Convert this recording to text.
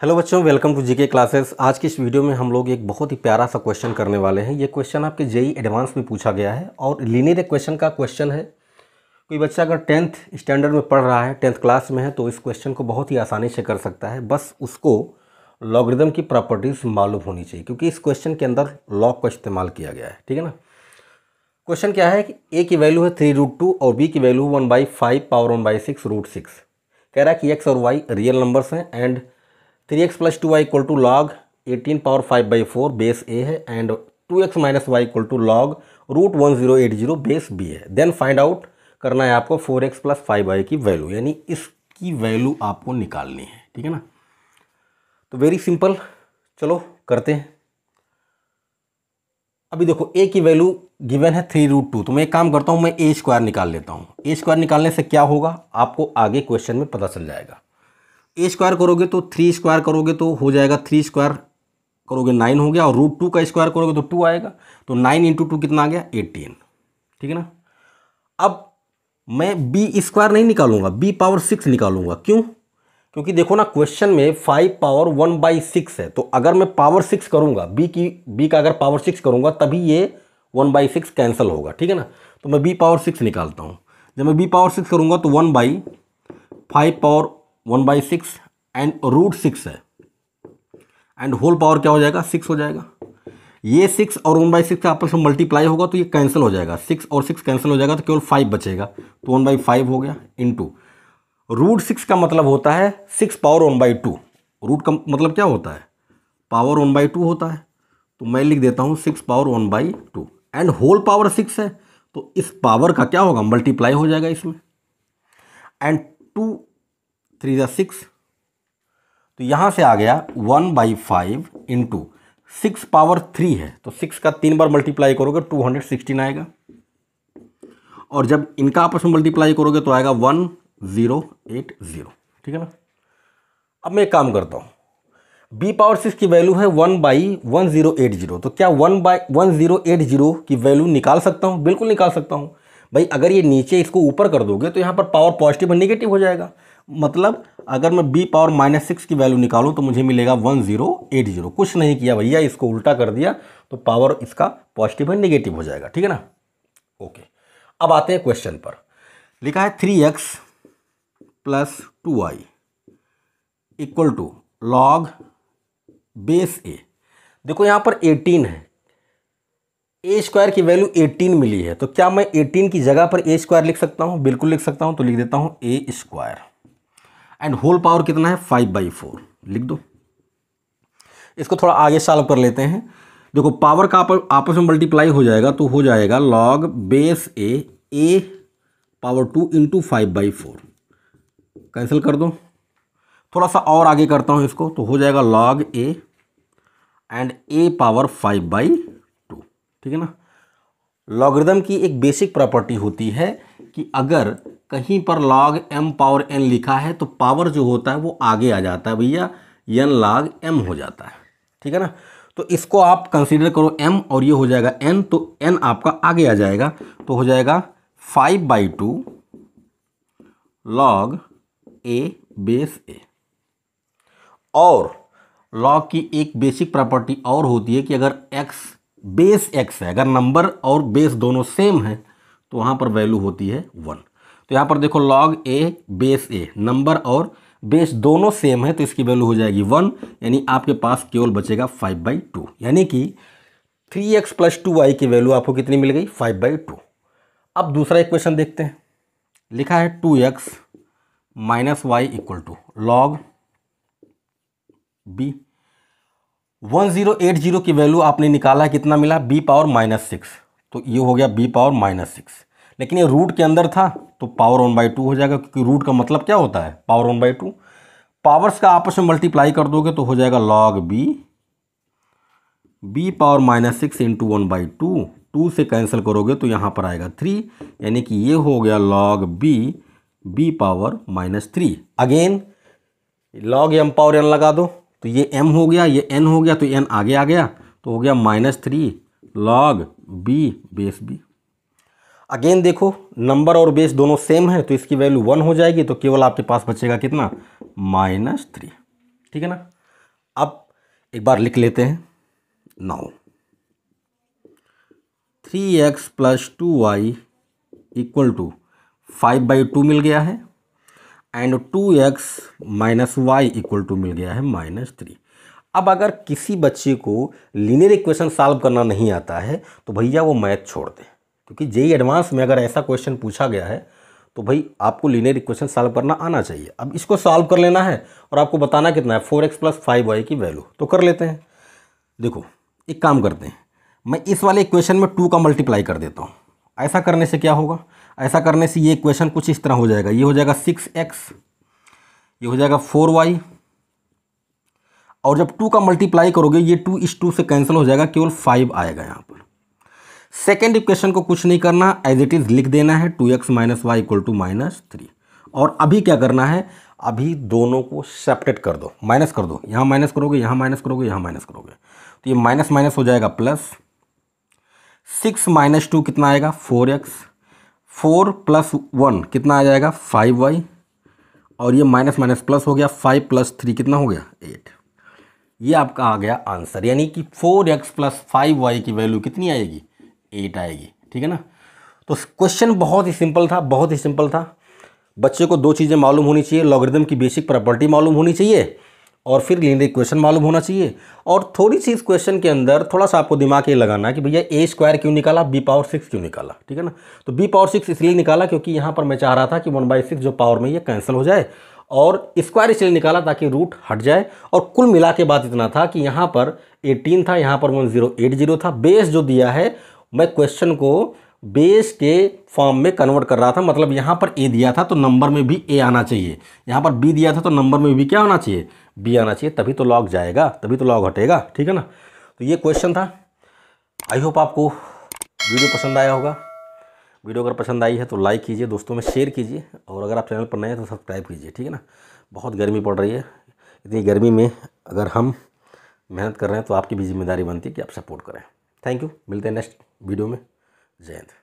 Hello बच्चों welcome to GK classes आज की इस वीडियो में हम लोग एक बहुत ही प्यारा सा क्वेश्चन करने वाले हैं। ये क्वेश्चन आपके जेई एडवांस में पूछा गया है और लीनियर क्वेश्चन का क्वेश्चन है। कोई बच्चा अगर टेंथ स्टैंडर्ड में पढ़ रहा है टेंथ क्लास में है तो इस क्वेश्चन को बहुत ही आसानी से कर सकता है। बस उसको लॉगरिदम की प्रॉपर्टीज़ मालूम होनी चाहिए, क्योंकि इस क्वेश्चन के अंदर लॉग का इस्तेमाल किया गया है, ठीक है ना? क्वेश्चन क्या है कि ए की वैल्यू है थ्री रूट टू और बी की value one by five power one by six root six कह रहा है कि एक्स और वाई रियल नंबर्स हैं and three X plus two Y equal to log eighteen power five by four base A है and two X minus Y equal to log root one zero eight zero base B है। Then find out करना है आपको four X plus five Y की value यानी इसकी value आपको निकालनी है, ठीक है ना? तो वेरी सिंपल चलो करते हैं। अभी देखो ए की वैल्यू गिवन है थ्री रूट टू तो मैं एक काम करता हूँ, मैं ए स्क्वायर निकाल लेता हूँ। ए स्क्वायर निकालने से क्या होगा? आपको आगे क्वेश्चन में पता चल जाएगा। ए स्क्वायर करोगे तो थ्री स्क्वायर करोगे तो हो जाएगा थ्री स्क्वायर करोगे नाइन हो गया और रूट टू का स्क्वायर करोगे तो टू आएगा। तो नाइन इंटू टू कितना आ गया? एटीन। ठीक है ना? अब मैं बी स्क्वायर नहीं निकालूँगा, बी पावर सिक्स निकालूँगा। क्यों? क्योंकि देखो ना, क्वेश्चन में five power one by six है। तो अगर मैं पावर सिक्स करूँगा, बी की, बी का अगर पावर सिक्स करूँगा, तभी ये वन बाई सिक्स कैंसिल होगा। ठीक है ना? तो मैं बी पावर सिक्स निकालता हूँ। जब मैं बी पावर सिक्स करूँगा तो one by five power one by six and root six है। एंड होल पावर क्या हो जाएगा? सिक्स हो जाएगा। ये सिक्स और वन बाई सिक्स आपस में मल्टीप्लाई होगा तो ये कैंसिल हो जाएगा। सिक्स और सिक्स कैंसिल हो जाएगा तो केवल फाइव बचेगा। तो वन बाई फाइव हो गया इंटू। रूट सिक्स का मतलब होता है six power one by two. Root का मतलब क्या होता है? पावर वन बाई टू होता है। तो मैं लिख देता हूँ six power one by two. And whole power six है। तो इस पावर का क्या होगा? मल्टीप्लाई हो जाएगा इसमें। एंड टू थ्री ज़ा सिक्स। तो यहाँ से आ गया one by five into six power three है। तो सिक्स का तीन बार मल्टीप्लाई करोगे टू हंड्रेड सिक्सटीन आएगा। और जब इनका आपस में मल्टीप्लाई करोगे तो आएगा वन ज़ीरो एट ज़ीरो। ठीक है ना? अब मैं एक काम करता हूँ। बी पावर सिक्स की वैल्यू है one by one zero eight zero. तो क्या one by one zero eight zero की वैल्यू निकाल सकता हूँ? बिल्कुल निकाल सकता हूँ। भाई अगर ये नीचे इसको ऊपर कर दोगे तो यहाँ पर पावर पॉजिटिव और निगेटिव हो जाएगा। मतलब अगर मैं बी पावर माइनस सिक्स की वैल्यू निकालूं तो मुझे मिलेगा वन ज़ीरो, एट ज़ीरो। कुछ नहीं किया भैया, इसको उल्टा कर दिया तो पावर इसका पॉजिटिव है नेगेटिव हो जाएगा, ठीक है ना? ओके अब आते हैं क्वेश्चन पर। लिखा है three X plus two I equal to log base A देखो यहाँ पर एटीन है। ए स्क्वायर की वैल्यू एटीन मिली है। तो क्या मैं एटीन की जगह पर ए स्क्वायर लिख सकता हूँ? बिल्कुल लिख सकता हूँ तो लिख देता हूँ A square and whole power कितना है? Five by four. लिख दो। इसको थोड़ा आगे सॉल्व कर लेते हैं। देखो, पावर का आपस में मल्टीप्लाई हो जाएगा तो हो जाएगा log base A A power two into five by four cancel कर दो। थोड़ा सा और आगे करता हूँ इसको तो हो जाएगा log A and A power five by two ठीक है ना? लॉगरिदम की एक बेसिक प्रॉपर्टी होती है कि अगर कहीं पर लॉग एम पावर एन लिखा है तो पावर जो होता है वो आगे आ जाता है भैया। एन लॉग एम हो जाता है। ठीक है ना? तो इसको आप कंसीडर करो एम और ये हो जाएगा एन तो एन आपका आगे आ जाएगा। तो हो जाएगा five by two log A base A और लॉग की एक बेसिक प्रॉपर्टी और होती है कि अगर एक्स बेस एक्स है, अगर नंबर और बेस दोनों सेम है तो वहाँ पर वैल्यू होती है वन तो यहाँ पर देखो log A base A number और बेस दोनों सेम है तो इसकी वैल्यू हो जाएगी वन यानी आपके पास केवल बचेगा फाइव बाई टू यानी कि three X plus two Y की वैल्यू आपको कितनी मिल गई? फाइव बाई टू अब दूसरा इक्वेशन देखते हैं। लिखा है two X minus Y equal to log B one zero eight zero की वैल्यू आपने निकाला कितना मिला? बी पावर माइनस सिक्स तो ये हो गया बी पावर माइनस सिक्स लेकिन ये रूट के अंदर था तो पावर वन बाई टू हो जाएगा, क्योंकि रूट का मतलब क्या होता है? Power one by two powers का आपस में मल्टीप्लाई कर दोगे तो हो जाएगा log B B power minus six into one by two two से कैंसिल करोगे तो यहाँ पर आएगा थ्री यानी कि ये हो गया log B B power minus three again log M power N लगा दो. तो ये एम हो गया, ये एन हो गया तो एन आगे आ गया. तो हो गया minus three log B base B again देखो नंबर और बेस दोनों सेम है तो इसकी वैल्यू वन हो जाएगी तो केवल आपके पास बचेगा कितना? माइनस थ्री ठीक है ना? अब एक बार लिख लेते हैं. Now three X plus two Y equal to five by two मिल गया है and two X minus Y equal to मिल गया है माइनस थ्री अब अगर किसी बच्चे को लीनियर इक्वेशन सॉल्व करना नहीं आता है तो भैया वो मैथ छोड़ दे। क्योंकि जेई एडवांस में अगर ऐसा क्वेश्चन पूछा गया है तो भाई आपको लीनियर इक्वेशन सॉल्व करना आना चाहिए। अब इसको सॉल्व कर लेना है और आपको बताना कितना है four X plus five Y की वैल्यू तो कर लेते हैं। देखो, एक काम करते हैं। मैं इस वाले इक्वेशन में टू का मल्टीप्लाई कर देता हूँ। ऐसा करने से क्या होगा? ऐसा करने से ये इक्वेशन कुछ इस तरह हो जाएगा। ये हो जाएगा सिक्स एक्स ये हो जाएगा फोर वाई और जब टू का मल्टीप्लाई करोगे, ये टू इस टू से कैंसिल हो जाएगा, केवल फाइव आएगा यहाँ पर। सेकेंड इक्वेशन को कुछ नहीं करना एज इट इज़ लिख देना है two X minus Y equal to minus three और अभी क्या करना है? अभी दोनों को सेपरेट कर दो। माइनस कर दो। यहाँ माइनस करोगे, यहाँ माइनस करोगे, यहाँ माइनस करोगे। तो ये माइनस माइनस हो जाएगा प्लस सिक्स माइनस टू कितना आएगा? Four X four plus one कितना आ जाएगा? फाइव वाई और ये माइनस माइनस प्लस हो गया फाइव प्लस थ्री कितना हो गया? एट ये आपका आ गया आंसर यानी कि four X plus five Y की वैल्यू कितनी आएगी? एट आएगी, ठीक है ना? तो क्वेश्चन बहुत ही सिंपल था, बहुत ही सिंपल था। बच्चे को दो चीज़ें मालूम होनी चाहिए लॉगरिदम की बेसिक प्रॉपर्टी मालूम होनी चाहिए और फिर लीनियर क्वेश्चन मालूम होना चाहिए। और थोड़ी सी इस क्वेश्चन के अंदर थोड़ा सा आपको दिमाग ये लगाना कि भैया ए स्क्वायर क्यों निकाला बी पावर सिक्स क्यों निकाला, ठीक है ना? तो बी पावर सिक्स इसलिए निकाला क्योंकि यहाँ पर मैं चाह रहा था कि वन बाई सिक्स जो पावर में ये कैंसिल हो जाए और स्क्वायर इसलिए निकाला ताकि रूट हट जाए। और कुल मिला के बाद इतना था कि यहाँ पर एटीन था, यहाँ पर वन ज़ीरो एट ज़ीरो था। बेस जो दिया है मैं क्वेश्चन को बेस के फॉर्म में कन्वर्ट कर रहा था मतलब यहाँ पर ए दिया था तो नंबर में भी ए आना चाहिए। यहाँ पर बी दिया था तो नंबर में भी क्या आना चाहिए? बी आना चाहिए, तभी तो लॉग जाएगा, तभी तो लॉग हटेगा, ठीक है ना? तो ये क्वेश्चन था। आई होप आपको वीडियो पसंद आया होगा। वीडियो अगर पसंद आई है तो लाइक कीजिए, दोस्तों में शेयर कीजिए, और अगर आप चैनल पर नए हैं तो सब्सक्राइब कीजिए, ठीक है ना? बहुत गर्मी पड़ रही है। इतनी गर्मी में अगर हम मेहनत कर रहे हैं तो आपकी भी ज़िम्मेदारी बनती है कि आप सपोर्ट करें। थैंक यू मिलते हैं नेक्स्ट वीडियो में? जय हिंद